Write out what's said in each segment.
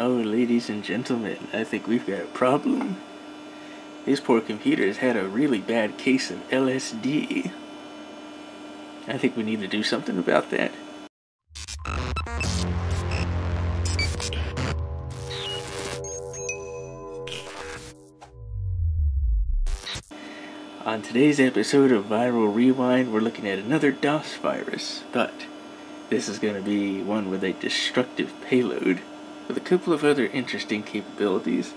Oh, ladies and gentlemen, I think we've got a problem. This poor computer has had a really bad case of LSD. I think we need to do something about that. On today's episode of Viral Rewind, we're looking at another DOS virus, but this is going to be one with a destructive payload with a couple of other interesting capabilities.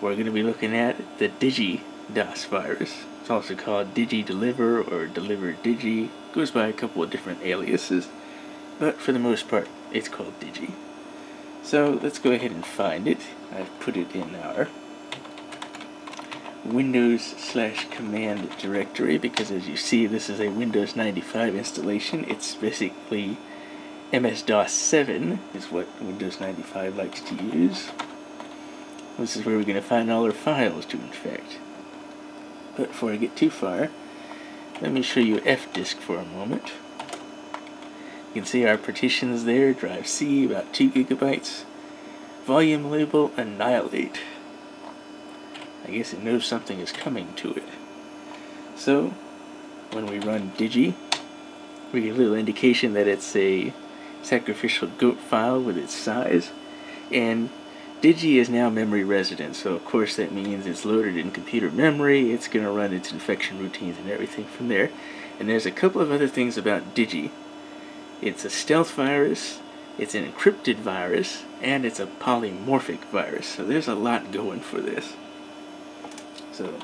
We're going to be looking at the Digi DOS virus. It's also called Digi Deliver or Deliver Digi. Goes by a couple of different aliases, but for the most part, it's called Digi. So let's go ahead and find it. I've put it in our Windows slash command directory because as you see this is a Windows 95 installation. It's basically MS-DOS 7 is what Windows 95 likes to use. This is where we're going to find all our files to infect. But before I get too far, let me show you F-disk for a moment. You can see our partitions there, drive C, about 2 gigabytes. Volume label, Annihilate. I guess it knows something is coming to it. So, when we run digi, we get a little indication that it's a sacrificial goat file with its size. And Digi is now memory resident, so of course that means it's loaded in computer memory, it's going to run its infection routines and everything from there. And there's a couple of other things about Digi. It's a stealth virus, it's an encrypted virus, and it's a polymorphic virus. So there's a lot going for this. So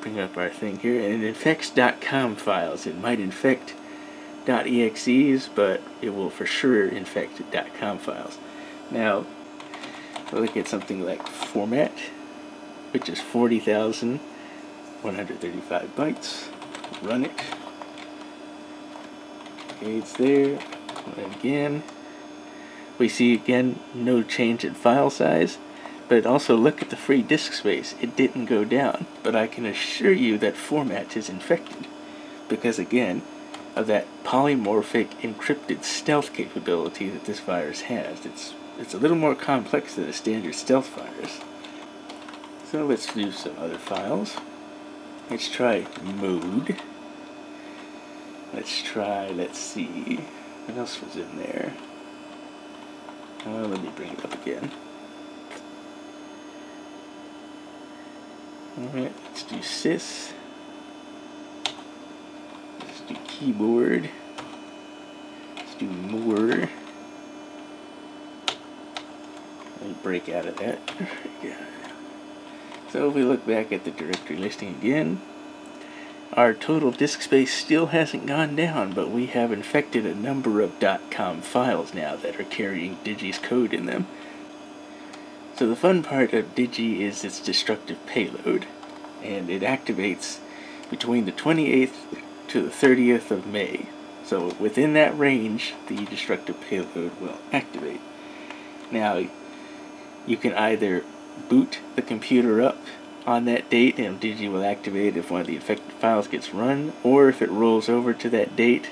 bring up our thing here, and it infects .com files. It might infect .exes, but it will for sure infect .com files. Now, look at something like format, which is 40,135 bytes. Run it. Okay, it's there. Again, we see again no change in file size, but also look at the free disk space. It didn't go down, but I can assure you that format is infected because again, of that polymorphic encrypted stealth capability that this virus has. It's, it's a little more complex than a standard stealth virus. So let's do some other files. Let's try mode. Let's try, let's see, what else was in there? Oh, let me bring it up again. Alright, let's do sys keyboard. Let's do more. Me break out of that. So if we look back at the directory listing again, our total disk space still hasn't gone down, but we have infected a number of dot .com files now that are carrying Digi's code in them. So the fun part of Digi is its destructive payload, and it activates between the 28th to the 30th of May. So within that range, the destructive payload will activate. Now, you can either boot the computer up on that date and Digi will activate if one of the infected files gets run, or if it rolls over to that date,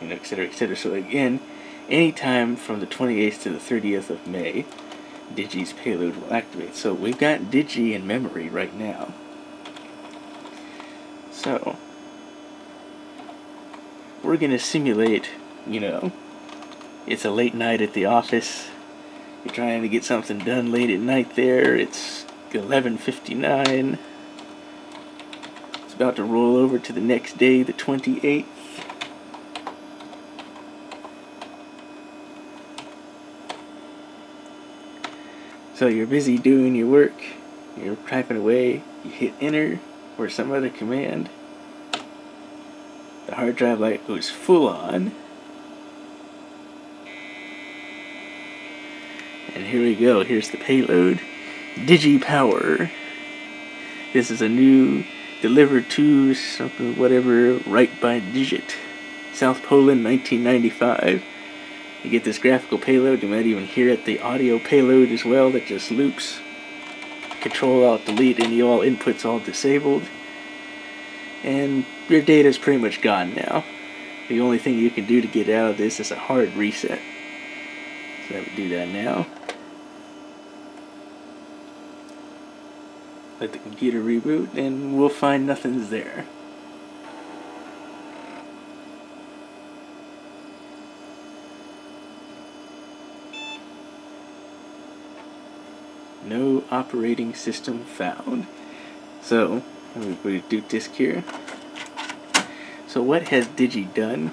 you know, etc., etc. So again, anytime from the 28th to the 30th of May, Digi's payload will activate. So we've got Digi in memory right now. So, we're to simulate, you know, it's a late night at the office. You're trying to get something done late at night there. It's 11:59. It's about to roll over to the next day, the 28th. So you're busy doing your work. You're typing away. You hit enter or some other command the hard drive light goes full on. And here we go, here's the payload. DigiPower. This is a new delivered to something whatever right by digit. South Poland 1995. You get this graphical payload, you might even hear it the audio payload as well that just loops. Control Alt Delete any all inputs all disabled and your data is pretty much gone now. The only thing you can do to get out of this is a hard reset. So I would do that now. Let the computer reboot and we'll find nothing's there. No operating system found. So, we do disk here. So what has Digi done?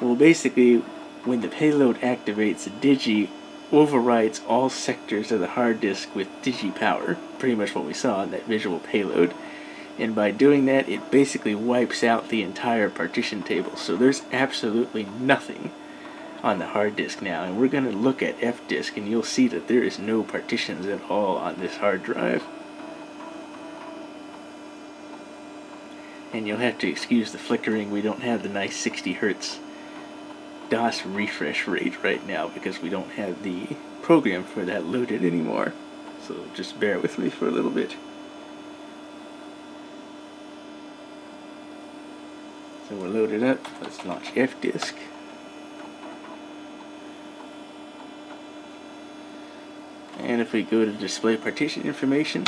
Well, basically, when the payload activates, Digi overrides all sectors of the hard disk with Digi power, pretty much what we saw in that visual payload. And by doing that, it basically wipes out the entire partition table. So there's absolutely nothing on the hard disk now. And we're going to look at F disk, and you'll see that there is no partitions at all on this hard drive. And you'll have to excuse the flickering. We don't have the nice 60 hertz DOS refresh rate right now because we don't have the program for that loaded anymore. So just bear with me for a little bit. So we're loaded up. Let's launch FDisk. And if we go to display partition information,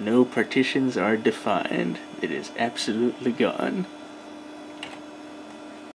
no partitions are defined. It is absolutely gone.